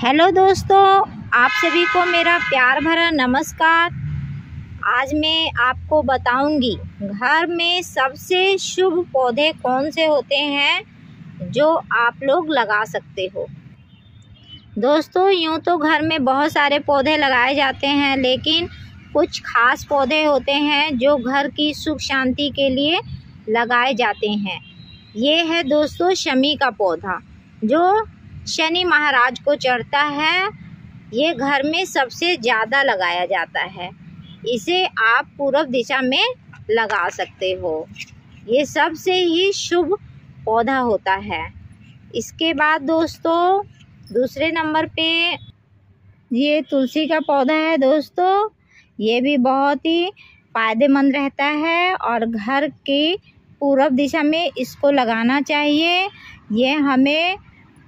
Hello दोस्तों, आप सभी को मेरा प्यार भरा नमस्कार। आज मैं आपको बताऊँगी, घर में सबसे शुभ पौधे कौन से होते हैं जो आप लोग लगा सकते हो? दोस्तों, यूँ तो घर में बहुत सारे पौधे लगाए जाते हैं, लेकिन कुछ खास पौधे होते हैं जो घर की सुख शांति के लिए लगाए जाते हैं। ये है दोस्तों, शमी का पौधा, जो शनि महाराज को चढ़ता है, ये घर में सबसे ज़्यादा लगाया जाता है। इसे आप पूर्व दिशा में लगा सकते हो। ये सबसे ही शुभ पौधा होता है। इसके बाद दोस्तों, दूसरे नंबर पे ये तुलसी का पौधा है दोस्तों। ये भी बहुत ही फ़ायदेमंद रहता है और घर की पूर्व दिशा में इसको लगाना चाहिए। ये हमें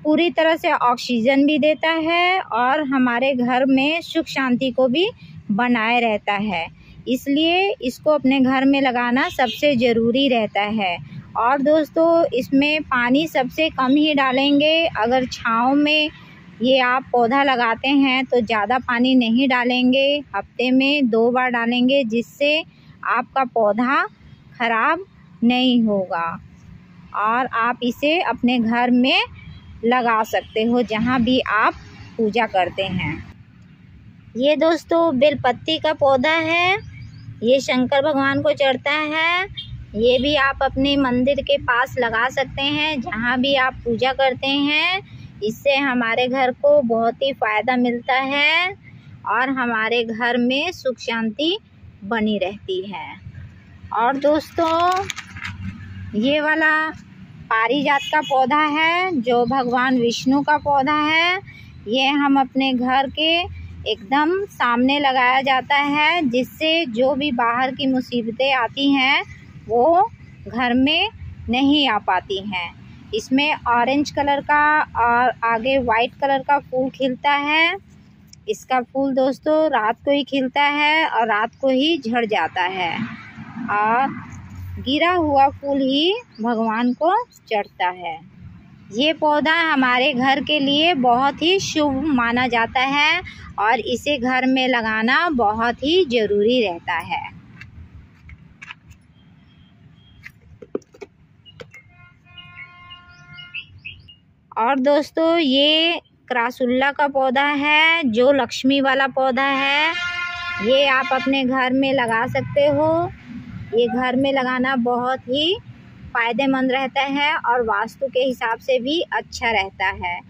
पूरी तरह से ऑक्सीजन भी देता है और हमारे घर में सुख शांति को भी बनाए रहता है। इसलिए इसको अपने घर में लगाना सबसे ज़रूरी रहता है। और दोस्तों, इसमें पानी सबसे कम ही डालेंगे। अगर छाँव में ये आप पौधा लगाते हैं तो ज़्यादा पानी नहीं डालेंगे। हफ़्ते में दो बार डालेंगे, जिससे आपका पौधा ख़राब नहीं होगा। और आप इसे अपने घर में लगा सकते हो जहाँ भी आप पूजा करते हैं। ये दोस्तों बेलपत्ती का पौधा है, ये शंकर भगवान को चढ़ता है, ये भी आप अपने मंदिर के पास लगा सकते हैं, जहाँ भी आप पूजा करते हैं, इससे हमारे घर को बहुत ही फ़ायदा मिलता है और हमारे घर में सुख शांति बनी रहती है। और दोस्तों, ये वाला पारिजात का पौधा है, जो भगवान विष्णु का पौधा है। ये हम अपने घर के एकदम सामने लगाया जाता है, जिससे जो भी बाहर की मुसीबतें आती हैं, वो घर में नहीं आ पाती हैं। इसमें ऑरेंज कलर का और आगे वाइट कलर का फूल खिलता है। इसका फूल दोस्तों रात को ही खिलता है और रात को ही झड़ जाता है। और गिरा हुआ फूल ही भगवान को चढ़ता है। ये पौधा हमारे घर के लिए बहुत ही शुभ माना जाता है और इसे घर में लगाना बहुत ही ज़रूरी रहता है। और दोस्तों, ये क्रासुल्ला का पौधा है, जो लक्ष्मी वाला पौधा है। ये आप अपने घर में लगा सकते हो। ये घर में लगाना बहुत ही फ़ायदेमंद रहता है और वास्तु के हिसाब से भी अच्छा रहता है।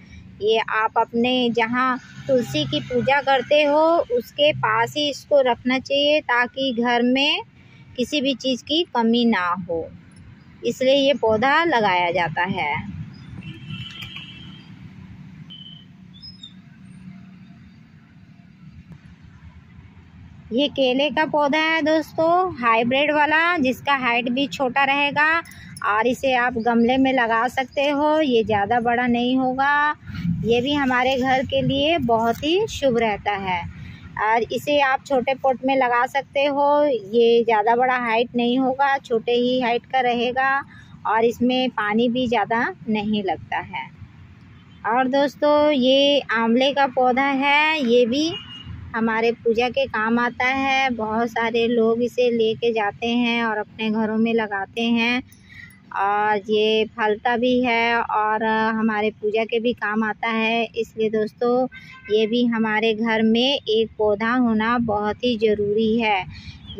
ये आप अपने जहाँ तुलसी की पूजा करते हो, उसके पास ही इसको रखना चाहिए ताकि घर में किसी भी चीज़ की कमी ना हो। इसलिए ये पौधा लगाया जाता है। ये केले का पौधा है दोस्तों हाइब्रिड वाला, जिसका हाइट भी छोटा रहेगा और इसे आप गमले में लगा सकते हो, ये ज़्यादा बड़ा नहीं होगा। ये भी हमारे घर के लिए बहुत ही शुभ रहता है। और इसे आप छोटे पोट में लगा सकते हो, ये ज़्यादा बड़ा हाइट नहीं होगा, छोटे ही हाइट का रहेगा और इसमें पानी भी ज़्यादा नहीं लगता है। और दोस्तों, ये आंवले का पौधा है, ये भी हमारे पूजा के काम आता है। बहुत सारे लोग इसे लेके जाते हैं और अपने घरों में लगाते हैं। और ये फलता भी है और हमारे पूजा के भी काम आता है। इसलिए दोस्तों, ये भी हमारे घर में एक पौधा होना बहुत ही ज़रूरी है।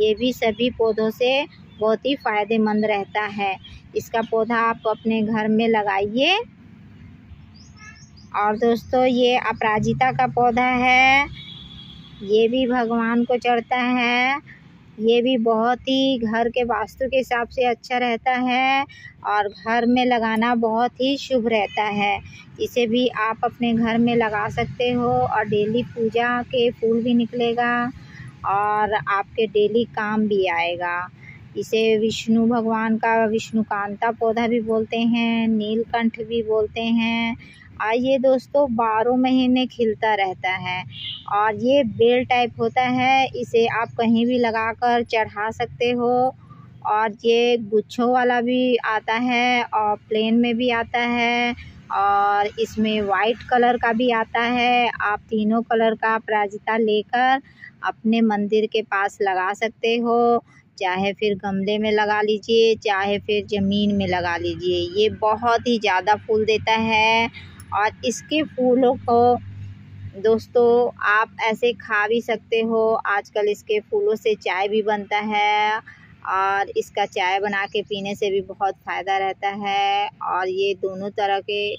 ये भी सभी पौधों से बहुत ही फ़ायदेमंद रहता है। इसका पौधा आप अपने घर में लगाइए। और दोस्तों, ये अपराजिता का पौधा है। ये भी भगवान को चढ़ता है। ये भी बहुत ही घर के वास्तु के हिसाब से अच्छा रहता है और घर में लगाना बहुत ही शुभ रहता है। इसे भी आप अपने घर में लगा सकते हो और डेली पूजा के फूल भी निकलेगा और आपके डेली काम भी आएगा। इसे विष्णु भगवान का विष्णुकांता पौधा भी बोलते हैं, नीलकंठ भी बोलते हैं और ये दोस्तों, बारह महीने खिलता रहता है और ये बेल टाइप होता है। इसे आप कहीं भी लगाकर चढ़ा सकते हो और ये गुच्छों वाला भी आता है और प्लेन में भी आता है और इसमें वाइट कलर का भी आता है। आप तीनों कलर का अपराजिता लेकर अपने मंदिर के पास लगा सकते हो। चाहे फिर गमले में लगा लीजिए, चाहे फिर ज़मीन में लगा लीजिए। ये बहुत ही ज़्यादा फूल देता है और इसके फूलों को दोस्तों आप ऐसे खा भी सकते हो। आजकल इसके फूलों से चाय भी बनता है और इसका चाय बना के पीने से भी बहुत फ़ायदा रहता है और ये दोनों तरह के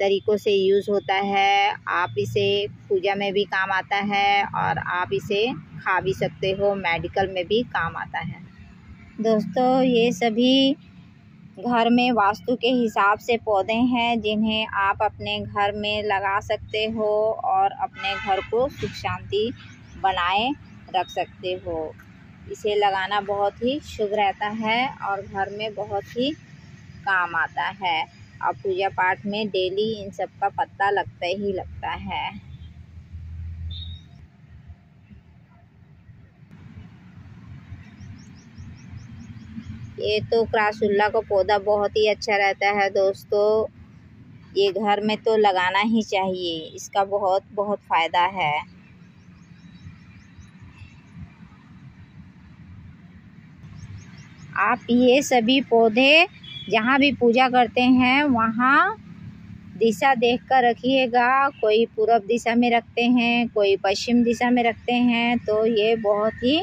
तरीक़ों से यूज़ होता है। आप इसे पूजा में भी काम आता है और आप इसे खा भी सकते हो, मेडिकल में भी काम आता है। दोस्तों ये सभी घर में वास्तु के हिसाब से पौधे हैं, जिन्हें आप अपने घर में लगा सकते हो और अपने घर को सुख शांति बनाए रख सकते हो। इसे लगाना बहुत ही शुभ रहता है और घर में बहुत ही काम आता है। और पूजा पाठ में डेली इन सब का पत्ता लगता ही लगता है। ये तो क्रासुल्ला का पौधा बहुत ही अच्छा रहता है दोस्तों। ये घर में तो लगाना ही चाहिए, इसका बहुत बहुत फ़ायदा है। आप ये सभी पौधे जहाँ भी पूजा करते हैं, वहाँ दिशा देख कर रखिएगा। कोई पूर्व दिशा में रखते हैं, कोई पश्चिम दिशा में रखते हैं तो ये बहुत ही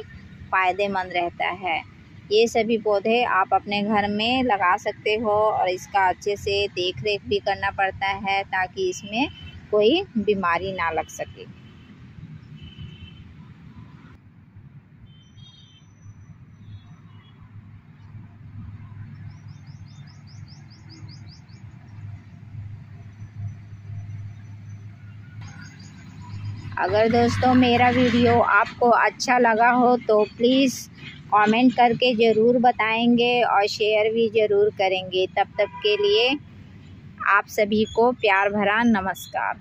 फ़ायदेमंद रहता है। ये सभी पौधे आप अपने घर में लगा सकते हो और इसका अच्छे से देख रेख भी करना पड़ता है ताकि इसमें कोई बीमारी ना लग सके। अगर दोस्तों मेरा वीडियो आपको अच्छा लगा हो तो प्लीज़ कमेंट करके ज़रूर बताएँगे और शेयर भी ज़रूर करेंगे। तब तक के लिए आप सभी को प्यार भरा नमस्कार।